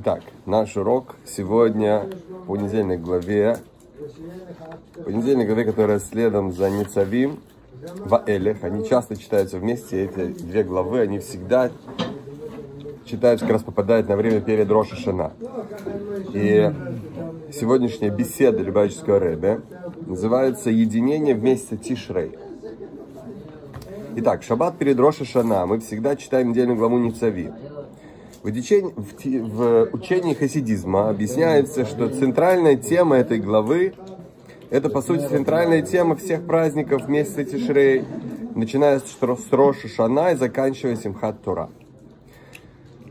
Итак, наш урок сегодня по недельной главе, по недельной главе, которая следом за Ницавим, Ваэлех. Они часто читаются вместе, эти две главы, они всегда читаются, как раз попадают на время перед Роша Шана. И сегодняшняя беседа Любавического Рэбе называется «Единение вместе Тишрей». Итак, шаббат перед Роша Шана мы всегда читаем недельную главу Ницави. В, учении, в, учении хасидизма объясняется, что центральная тема этой главы это, по сути, центральная тема всех праздников месяца Тишрей, начиная с Роша Шана и заканчивая Симхат Тура.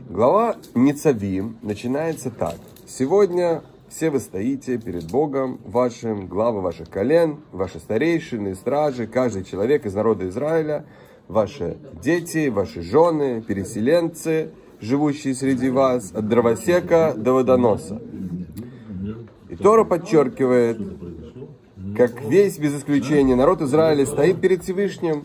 Глава Ницавим начинается так. Сегодня все вы стоите перед Богом вашим, главы ваших колен, ваши старейшины, стражи, каждый человек из народа Израиля, ваши дети, ваши жены, переселенцы, живущие среди вас, от дровосека до водоноса. И Тора подчеркивает, как весь без исключения народ Израиля стоит перед Всевышним,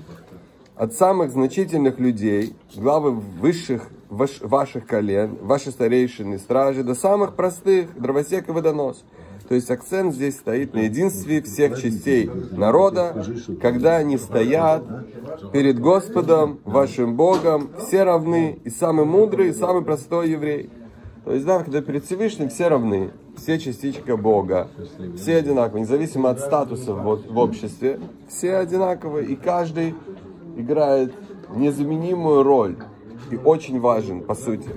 от самых значительных людей, главы высших ваш, ваших колен, ваши старейшины, стражи, до самых простых, дровосек и водонос. То есть акцент здесь стоит на единстве всех частей народа, когда они стоят перед Господом, вашим Богом, все равны, и самый мудрый, и самый простой еврей. То есть, да, когда перед Всевышним все равны, все частичка Бога, все одинаковые, независимо от статуса в, в обществе, все одинаковые, и каждый играет незаменимую роль. И очень важен, по сути.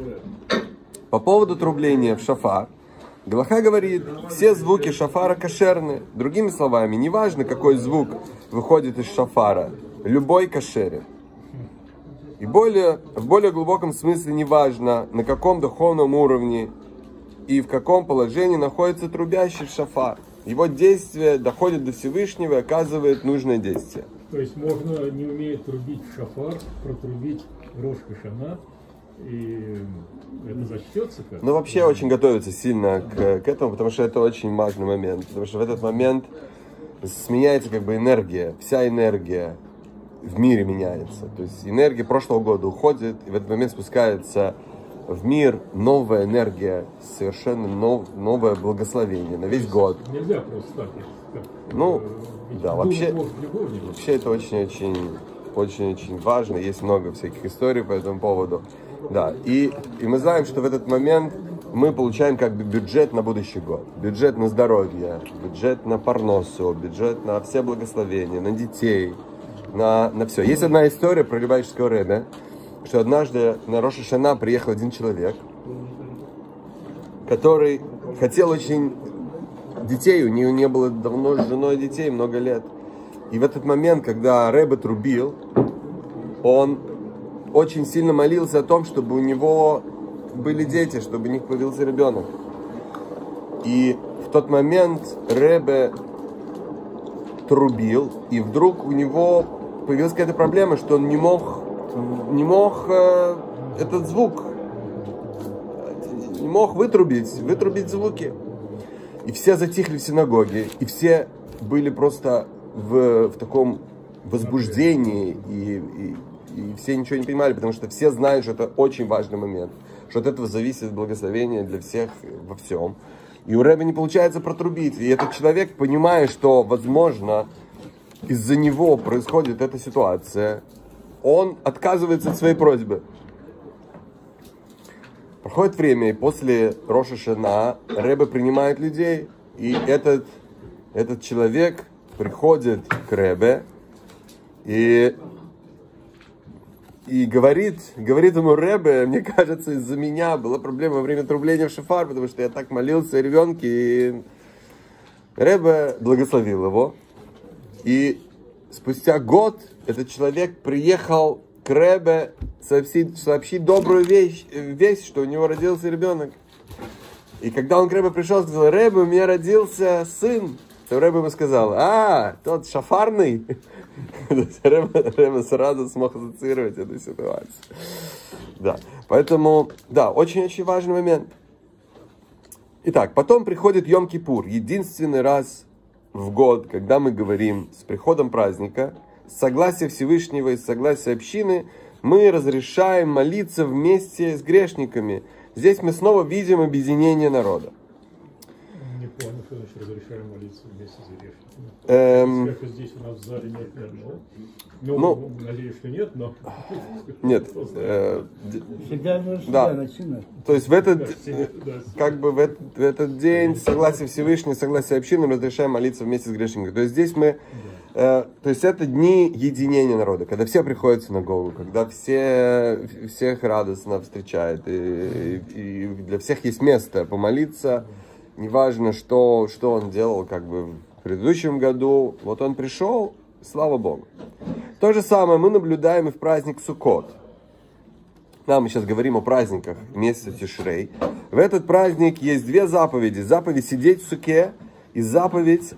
По поводу трубления в шафар, Галаха говорит, все звуки шафара кошерны. Другими словами, неважно, какой звук выходит из шафара, любой кошерен. И более, в более глубоком смысле неважно, на каком духовном уровне и в каком положении находится трубящий шафар. Его действие доходит до Всевышнего и оказывает нужное действие. То есть можно, не умея трубить шафар, протрубить Рош Хашана, и это зачтется как? Ну, вообще очень готовиться сильно к, к этому, потому что это очень важный момент. Потому что в этот момент сменяется как бы энергия, вся энергия в мире меняется. То есть энергия прошлого года уходит, и в этот момент спускается в мир новая энергия, совершенно нов, новое благословение на весь год. Нельзя просто так. Как, ну, ведь да, вообще, вообще это очень-очень очень-очень важно. Есть много всяких историй по этому поводу. Да, и, и мы знаем, что в этот момент мы получаем как бы бюджет на будущий год. Бюджет на здоровье, бюджет на парносу, бюджет на все благословения, на детей, на, на все. Есть одна история про Любавического Рэбе, что однажды на Роша Шана приехал один человек, который хотел очень детей, у него не было давно с женой детей, много лет. И в этот момент, когда Рэбе трубил, он очень сильно молился о том, чтобы у него были дети, чтобы у них появился ребенок. И в тот момент Рэбе трубил, и вдруг у него появилась какая-то проблема, что он не мог, не мог э, этот звук, не мог вытрубить, вытрубить звуки. И все затихли в синагоге, и все были просто в, в таком возбуждении, и, и, и все ничего не понимали, потому что все знают, что это очень важный момент, что от этого зависит благословение для всех во всем. И у Рэба не получается протрубить. И этот человек, понимая, что, возможно, из-за него происходит эта ситуация, он отказывается от своей просьбы. Проходит время, и после Роша Шана Рэбе принимает людей, и этот, этот человек приходит к Ребе и, и говорит, говорит ему Ребе, мне кажется, из-за меня была проблема во время трубления в шифар, потому что я так молился ребенке, и Ребе благословил его. И спустя год этот человек приехал к Ребе сообщить, сообщить добрую вещь, весть, что у него родился ребенок. И когда он к Ребе пришел, сказал, Ребе, у меня родился сын то Рэбе ему сказал, а, тот шафарный. Рэбе сразу смог ассоциировать эту ситуацию. Да, поэтому, да, очень-очень важный момент. Итак, потом приходит Йом-Кипур, единственный раз в год, когда мы говорим с приходом праздника, с согласия Всевышнего и с согласия общины, мы разрешаем молиться вместе с грешниками, здесь мы снова видим объединение народа. Значит разрешаем молиться вместе с грешниками. Эм, Как здесь у нас в зале нет ни одного. Ну, Ну, надеюсь, что нет, но... Нет, э, Всегда нужно Да. начинать. то есть в этот, да, как бы в этот, в этот день, согласие Всевышнего, согласие общины, мы разрешаем молиться вместе с грешниками. То есть здесь мы, э, то есть это дни единения народа, когда все приходят в синагогу, когда все, всех радостно встречают, и, и для всех есть место помолиться, неважно, что, что он делал как бы в предыдущем году, вот он пришел, слава Богу. То же самое мы наблюдаем и в праздник Суккот. Да, мы сейчас говорим о праздниках месяца Тишрей. В этот праздник есть две заповеди. Заповедь сидеть в суке и заповедь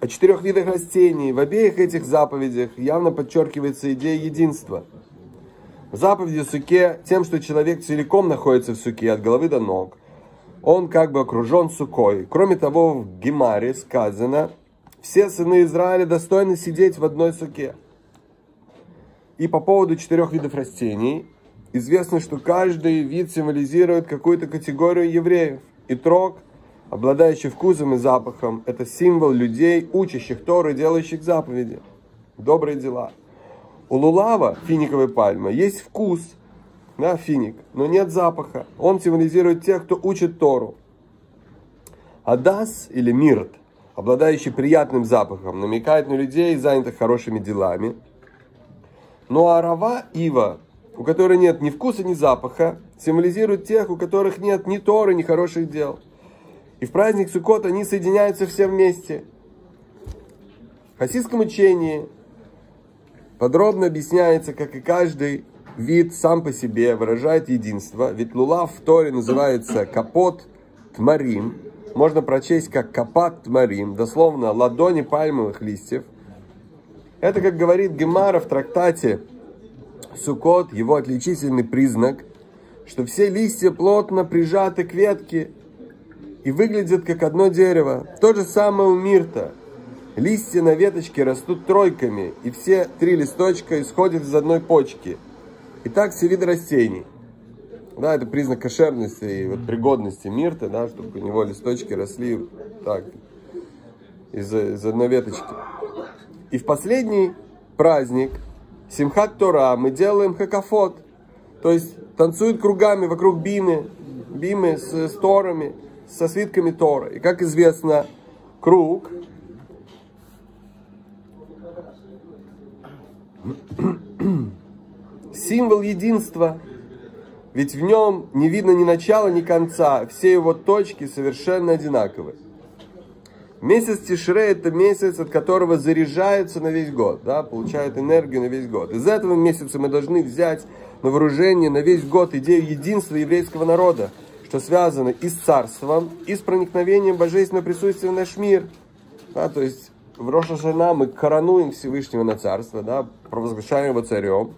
о четырех видах растений. В обеих этих заповедях явно подчеркивается идея единства. В заповеди о суке тем, что человек целиком находится в суке от головы до ног. Он как бы окружен сукой. Кроме того, в Гемаре сказано, все сыны Израиля достойны сидеть в одной суке. И по поводу четырех видов растений, известно, что каждый вид символизирует какую-то категорию евреев. И трог, обладающий вкусом и запахом, это символ людей, учащих Торы, делающих заповеди, добрые дела. У лулава, финиковой пальмы, есть вкус, да, финик, но нет запаха. Он символизирует тех, кто учит Тору. Адас или мирт, обладающий приятным запахом, намекает на людей, занятых хорошими делами. Ну а арава, ива, у которой нет ни вкуса, ни запаха, символизирует тех, у которых нет ни Торы, ни хороших дел. И в праздник Суккот они соединяются все вместе. В хасидском учении подробно объясняется, как и каждый вид сам по себе выражает единство. Ведь лулав в Торе называется капот тмарим. Можно прочесть как капат тмарим, дословно ладони пальмовых листьев. Это, как говорит Гемара в трактате Сукот, его отличительный признак, что все листья плотно прижаты к ветке и выглядят как одно дерево. То же самое у мирта. Листья на веточке растут тройками, и все три листочка исходят из одной почки. И так все растений. Да, это признак кошерности и вот пригодности мирта, да, чтобы у него листочки росли так, из, из одной веточки. И в последний праздник, Симхат Тора, мы делаем хакафот. То есть танцуют кругами вокруг бины, бимы с, с торами, со свитками Тора. И как известно, круг символ единства. Ведь в нем не видно ни начала, ни конца. Все его точки совершенно одинаковы. Месяц Тишре это месяц, от которого заряжаются на весь год, да, получают энергию на весь год. Из этого месяца мы должны взять на вооружение на весь год идею единства еврейского народа, что связано и с царством, и с проникновением божественного присутствия в наш мир. Да, то есть в Роша Шана мы коронуем Всевышнего на царство, да, провозглашаем его царем.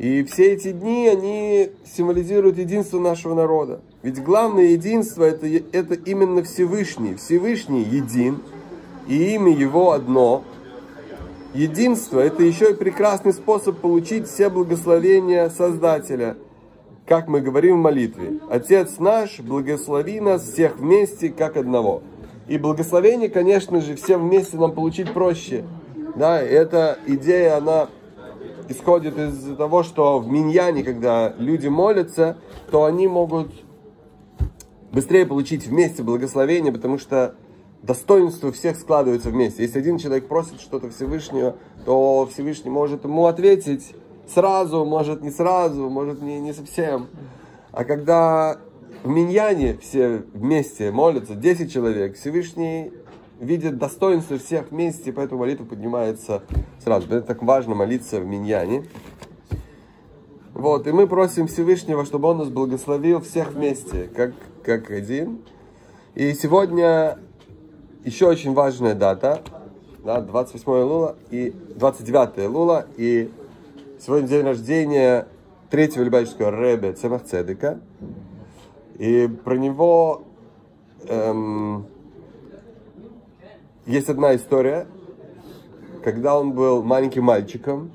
И все эти дни, они символизируют единство нашего народа. Ведь главное единство это, это именно Всевышний. Всевышний един, и имя его одно. Единство это еще и прекрасный способ получить все благословения Создателя. Как мы говорим в молитве. Отец наш, благослови нас всех вместе, как одного. И благословение, конечно же, все вместе нам получить проще. Да, эта идея, она исходит из того, что в миньяне, когда люди молятся, то они могут быстрее получить вместе благословение, потому что достоинство всех складывается вместе. Если один человек просит что-то Всевышнего, то Всевышний может ему ответить сразу, может не сразу, может не, не совсем. А когда в миньяне все вместе молятся, 10 человек, Всевышний видит достоинство всех вместе, поэтому молитва поднимается сразу. Это так важно молиться в миньяне. Вот, и мы просим Всевышнего, чтобы Он нас благословил всех вместе, как, как один. И сегодня еще очень важная дата, да, 28 Лула и 29 Лула, и сегодня день рождения третьего любавического рэбе Цемах Цедека. И про него эм, есть одна история, когда он был маленьким мальчиком,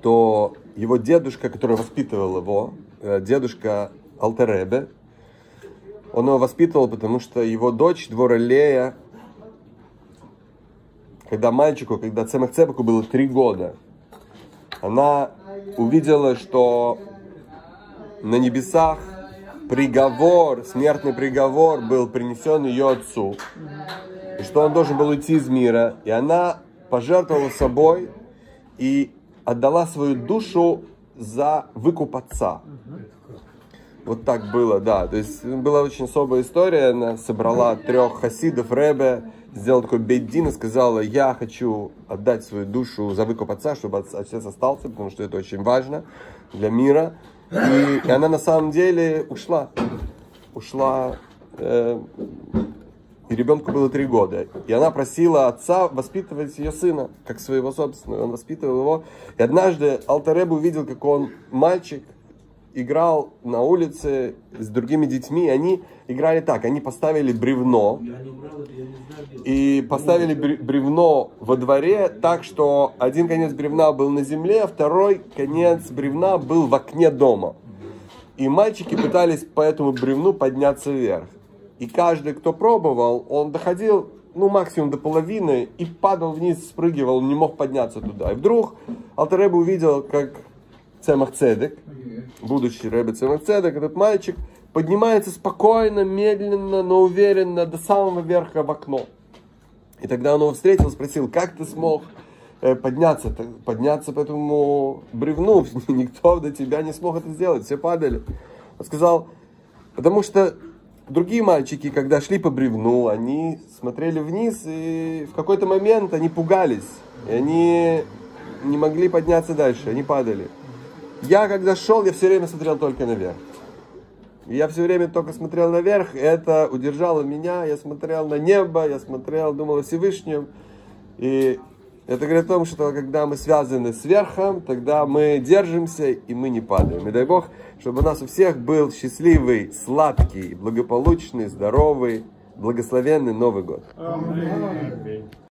то его дедушка, который воспитывал его, э, дедушка Алтеребе. Он его воспитывал, потому что его дочь Двора Лея, когда мальчику, когда Цемах Цепаку было три года, она увидела, что на небесах приговор, смертный приговор был принесен ее отцу, и что он должен был уйти из мира, и она пожертвовала собой и отдала свою душу за выкуп отца. Вот так было, да. То есть была очень особая история. Она собрала трех хасидов, Ребе, сделала такой бейдин и сказала, я хочу отдать свою душу за выкуп отца, чтобы отец остался, потому что это очень важно для мира. И, и она на самом деле ушла. Ушла. Э, и ребенку было три года. И она просила отца воспитывать ее сына, как своего собственного. Он воспитывал его. И однажды Алтареб увидел, как он, мальчик, играл на улице с другими детьми. Они играли так. Они поставили бревно. И поставили бревно во дворе так, что один конец бревна был на земле, а второй конец бревна был в окне дома. И мальчики пытались по этому бревну подняться вверх. И каждый, кто пробовал, он доходил, ну, максимум до половины и падал вниз, спрыгивал, он не мог подняться туда. И вдруг Алтареба увидел, как Цемах Цедек, будущий Рэбе Цемах Цедек, этот мальчик, поднимается спокойно, медленно, но уверенно до самого верха в окно. И тогда он его встретил, спросил, как ты смог э, подняться, подняться по этому бревну? Никто до тебя не смог это сделать, все падали. Он сказал, потому что другие мальчики, когда шли по бревну, они смотрели вниз, и в какой-то момент они пугались. И они не могли подняться дальше, они падали. Я, когда шел, я все время смотрел только наверх. Я все время только смотрел наверх, это удержало меня. Я смотрел на небо, я смотрел, думал о Всевышнем. И это говорит о том, что когда мы связаны с верхом, тогда мы держимся и мы не падаем. И дай Бог, чтобы у нас у всех был счастливый, сладкий, благополучный, здоровый, благословенный Новый год.